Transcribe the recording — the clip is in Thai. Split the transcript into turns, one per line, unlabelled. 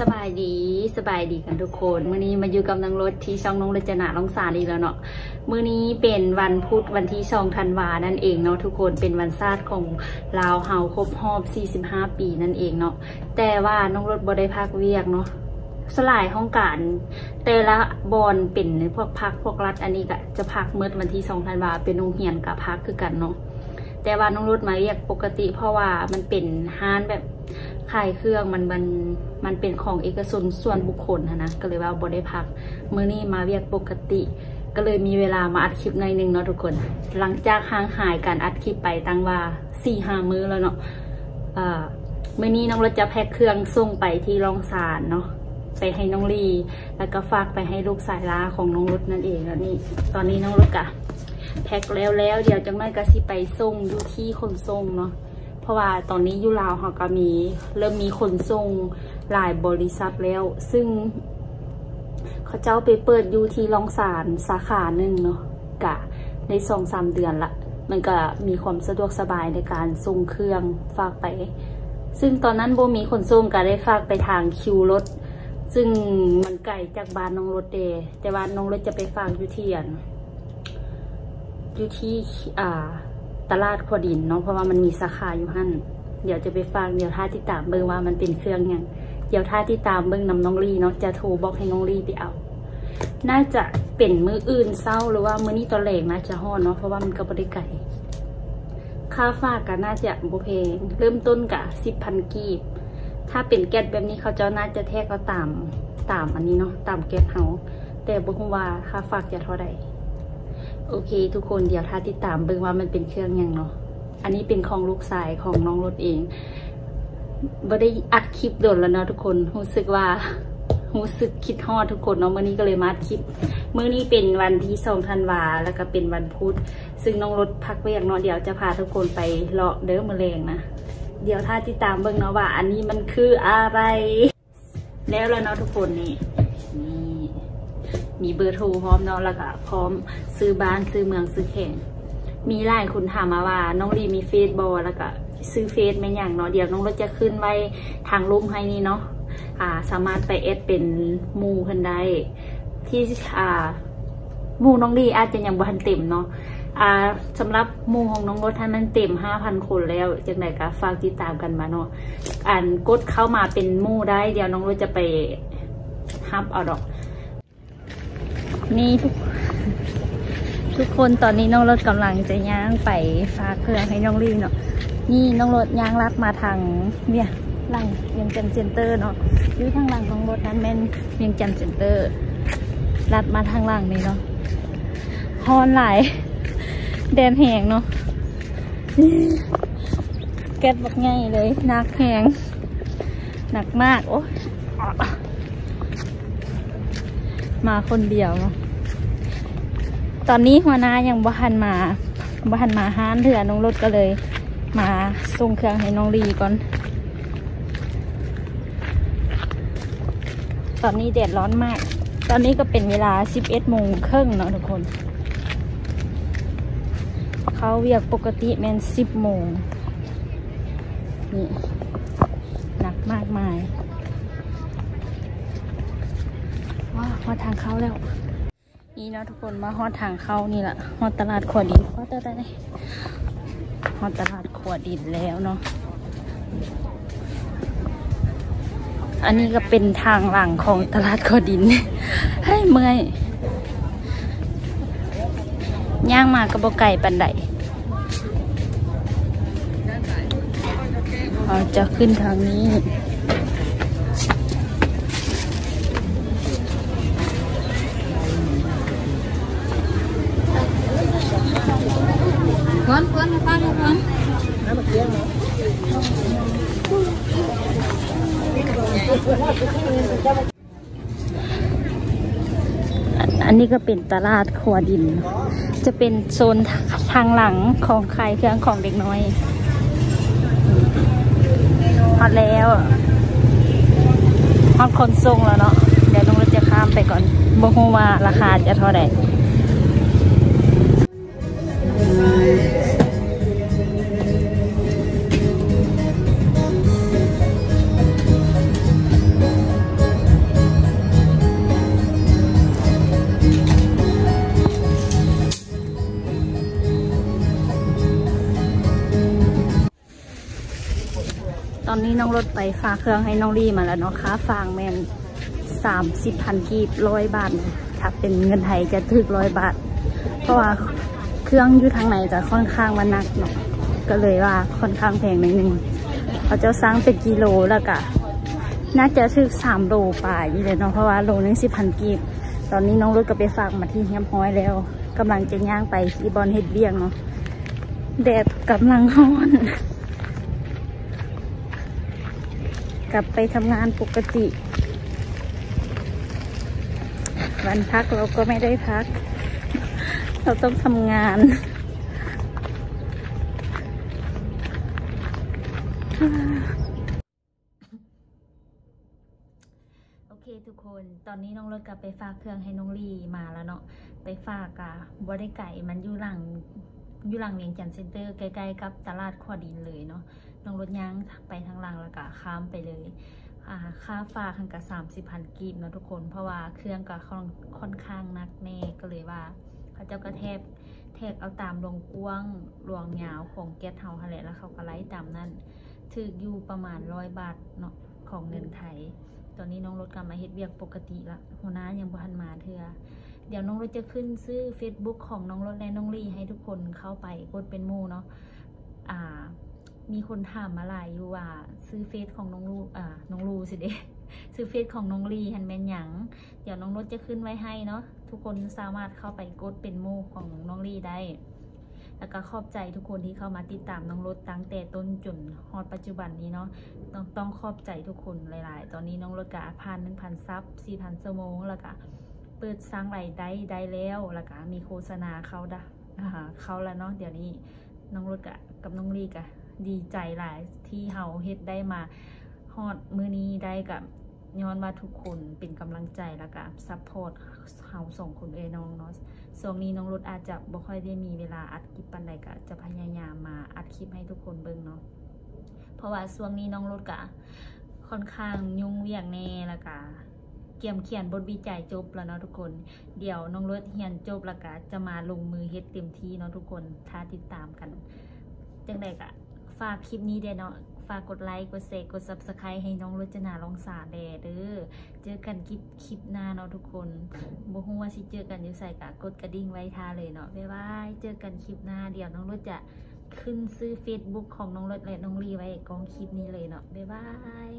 สบายดีสบายดีกันทุกคนมื้อนี้มาอยู่กับนางรถที่ช่องน้องรจนาลองสารอีแล้วเนาะมื้อนี้เป็นวันพุธวันที่สองธันวานั่นเองเนาะทุกคนเป็นวันชาติของลาวเฮาครบรอบ 45 ปีนั่นเองเนาะแต่ว่าน้องรถบ่ได้พักเวียกเนาะสลายห้องการ แต่ละบอลเป็นพวกพักพวกรัฐอันนี้ก็จะพักเมื่อวันที่สองธันวาเป็นโรงเรียนกับพักคือกันเนาะแต่ว่าน้องรถมาเรียกปกติเพราะว่ามันเป็นห้านแบบ ขายเครื่องมันมันมันเป็นของเอกชนส่วนบุคคลนะนะก็เลยว่าบ่ได้พักมื้อนี้มาเรียกปกติ ก็เลยมีเวลามาอัดคลิปในอยหนึ่งเนาะทุกคน หลังจากห่างหายการอัดคลิปไปตั้งว่าสี่ห้ามื้อแล้วเนาะเอ่อมื่อนี้น้องรถจะแพ็คเครื่องส่งไปที่รองสารเนาะไปให้น้องลี แล้วก็ฝากไปให้ลูกสายลาของน้องรถนั่นเองแล้วนี่ตอนนี้น้องรถกะแพ็คแล้วแล้วเดี๋ยวจังไม่ก็สิไปส่งอยู่ที่ขนส่งเนาะ เพราะว่าตอนนี้ยุลาวเขาก็มี เริ่มมีขนส่งหลายบริษัทแล้ว ซึ่งเขาเจ้าไปเปิดอยู่ที่รองสารสาขาหนึ่งเนาะกะในสองสามเดือนละ มันก็มีความสะดวกสบายในการส่งเครื่องฝากไป ซึ่งตอนนั้นโบมีขนส่งก็ได้ฝากไปทางคิวรถ ซึ่งมันไกลจากบ้านน้องรถเดแต่ว่าน้องรถจะไปฝากอยู่ที่อันอยู่ที่อ่า ตลาดขวดินเนาะเพราะว่ามันมีสาขาอยู่หั่นเดี๋ยวจะไปฟังเดี๋ยวท่าที่ตามเบิ่งว่ามันเป็นเครื่องอย่างเดี๋ยวท่าที่ตามเบิ่งนำน้องลีเนาะจะโทรบอกให้น้องลีไปเอา น่าจะเป็นมืออื่นเศร้าหรือว่ามือนี้ตอนแรกน่าจะห่อเนาะเพราะว่ามันก็บริไก่ค่าฝากก็น่าจะบุเพงเริ่มต้นกะสิบพันกีบ ถ้าเป็นแก๊สแบบนี้เขาเจ้าน่าจะแทกก็ตามตามอันนี้เนาะตามแก๊สเฮาแต่บุคว่าค่าฝากจะเท่าไหร่ โอเค ทุกคนเดี๋ยวถ้าติดตามเบิ่งว่ามันเป็นเครื่องยังเนาะอันนี้เป็นของลูกสายของน้องรถเองบ่ได้อัดคลิปโดนแล้วเนาะทุกคนรู้สึกว่ารู้สึกคิดฮอดทุกคนเนาะมื้อนี้ก็เลยมาอัดคลิปมื้อนี้เป็นวันที่สองธันวาแล้วก็เป็นวันพุธซึ่งน้องรถพักเวียกเนาะเดี๋ยวจะพาทุกคนไปเลาะเด้อมะเร็งนะเดี๋ยวถ้าติดตามเบิ่งเนาะว่า อันนี้มันคืออะไร แล้วแล้วเนาะทุกคนนี่นี่ มีเบอร์โทรพร้อมเนาะแล้วก็พร้อมซื้อบ้านซื้อเมืองซื้อแข่งมีหลายคนถามมาว่า น้องรีมีเฟซบอลแล้วก็ซื้อเฟซไม่อย่างเนาะเดี๋ยวน้องรถจะขึ้นไว้ทางลุ่มให้นี่เนาะอ่าสามารถไปเอดเป็นมูเพิ่นได้ที่อ่ามูน้องดีอาจจะยังบ่ทันเต็มเนาะอ่าสำหรับมูของน้องรถท่านมันเต็มห้าพันคนแล้วจังไดก็ฝากติดตามกันมาเนาะอ่านกดเข้ามาเป็นมูได้ เดี๋ยวน้องรถจะไปฮับเอาดอก นี่ทุกทุกคนตอนนี้น้องรถกำลังจะย่างไปฝากเครื่องให้น้องลีเนาะนี่น้องรถย่างลัดมาทางเนี่ยหลังเวียงจันเซ็นเตอร์เนาะอยู่ทางหลังของรถนั้นแม่นเวียงจันเซ็นเตอร์ลัดมาทางหลังนี่เนาะฮอนหลายแดนแหงเนาะแก๊สบักง่ายเลยหนักแหงหนักมากโอ้ มาคนเดียวเนาะตอนนี้หัวหน้ายังบ้านมาบ้านมาห้านเถื่อน้องรถก็เลย มาส่งเครื่องให้น้องรีก่อน ตอนนี้แดดร้อนมาก ตอนนี้ก็เป็นเวลา 11โมงครึ่งเนาะทุกคน เขาเวียกปกติแมน10โมงนี่หนักมากมาย ว้าวมาทางเข้าแล้ว นี่เนาะทุกคนมาฮอดทางเข้านี่แหละฮอดตลาดขวดดินฮอดตลาดฮอดตลาดขวดดินแล้วเนาะอันนี้ก็เป็นทางหลังของตลาดขวดดินให้เมื่อยย่างมากระบอกไก่ปันไดเราจะขึ้นทางนี้
Con, con, con, con.
อันนี้ก็เป็นตลาดครัวดิน จะเป็นโซนทางหลังของขายเครื่องของเด็กน้อยฮอดแล้วฮอดคนทรงแล้วเนาะ เดี๋ยวน้องรถจะข้ามไปก่อนบ่ฮู้ว่าราคาจะเท่าไหร่ ตอนนี้น้องรถไปฝากเครื่องให้น้องรีมาแล้วเนาะค่าฟางแมนสามสิบพันกีบร้อยบาทถ้าเป็นเงินไทยจะถึกร้อยบาท เพราะว่าเครื่องอยู่ทางไหนจะค่อนข้างมันหนักเนาะก็เลยว่าค่อนข้างแพงหนิดนึงเขาจะสร้างเป็นกิโลแล้วก็น่าจะถึกสามโลป่าอยู่เลยเนาะเพราะว่าโลนึงสิบพันกีบ ตอนนี้น้องรถก็ไปฝากมาที่เฮียมห้อยแล้วกำลังจะย่างไปที่บอลเฮ็ดเบี้ยงเนาะแดดกำลังร้อน กลับไปทำงานปกติ วันพักเราก็ไม่ได้พัก เราต้องทำงานโอเคทุกคนตอนนี้น้องรถกลับไปฝากเครื่องให้น้องลีมาแล้วเนาะไปฝากอะบริไก่มันอยู่หลังอยู่หลังเวียงจันทน์เซ็นเตอร์ใกล้ๆกับตลาดขวดินเลยเนาะ รถย่างไปทางหลังแล้วก็ข้ามไปเลยอ่าค่าฝากทังกับสามสิบพันกีบเนาะทุกคน เพราะว่าเครื่องก็ค่อนข้างนักแน่ก็เลยว่าเขาเจ้าก็แทบแทบเอาตามลงกว้างลวงยาวของแก๊สเฮาหั่แหละแล้วเขาก็ไล่ตามนั้นถืออยู่ประมาณร้อยบาทเนาะของเงินไทย ตอนนี้น้องรถกลับมาเฮ็ดเวียกปกติละหัวหน้ายังบ่ทันมาเทื่อเดี๋ยวน้องรถจะขึ้นซื้อ Facebook ของน้องรถและน้องลี่ให้ทุกคนเข้าไปกดเป็นมู่เนาะอ่า มีคนถามมาหลายอยู่ว่าซื้อเฟซของน้องลูอ่าน้องลูสิเด้ซื้อเฟซของน้องลีฮันแมนหยังเดี๋ยวน้องรถจะขึ้นไว้ให้เนาะทุกคนสามารถเข้าไปกดเป็นหมู่ของน้องลีได้ แล้วก็ขอบใจทุกคนที่เข้ามาติดตามน้องรถตั้งแต่ต้นจนฮอดปัจจุบันนี้เนาะต้องต้องขอบใจทุกคนหลาย ๆ ตอนนี้น้องรถกะพันหนึ่งพันซับสี่พันชั่วโมงแล้วก็เปิดสร้างรายได้ได้แล้วแล้วก็มีโฆษณาเขาดะอ่าเขาแล้วเนาะเดี๋ยวนี้น้องรถกะกับน้องลีกะ ดีใจหลายที่เฮาเฮ็ดได้มาฮอดมือนี้ได้กับย้อนว่าทุกคนเป็นกำลังใจแล้วก็ซัพพอร์ตเฮาส่งคนเอน้องเนาะช่วงนี้น้องรถอาจจะบ่ค่อยได้มีเวลาอัดคลิปปันใดก็จะพยายามมาอัดคลิปให้ทุกคนเบิ่งเนาะเพราะว่าช่วงนี้น้องรถก็ค่อนข้างยุ่งเวียงแน่แล้วก็เกียมเขียนบทวิจัยจบแล้วเนาะทุกคน เดี๋ยวน้องรถเรียนจบแล้วก็จะมาลงมือเฮ็ดเต็มที่เนาะทุกคน ถ้าติดตามกัน จังใดก็ ฝากคลิปนี้เด้เนาะฝากกดไลค์ กดแชร์ กด subscribe ให้น้องรจนาลองสาแดเด้อ เจอกันคลิปคลิปหน้าเนาะทุกคนบ่ฮู้ว่าสิเจอกันอยู่ใส่กะกดกระดิ่งไว้ทาเลยเนาะบ๊ายบาย เจอกันคลิปหน้าเดี๋ยวน้องรถจะขึ้นซื้อ Facebook ของน้องรถและน้องลีไว้กองคลิปนี้เลยเนาะบ๊ายบาย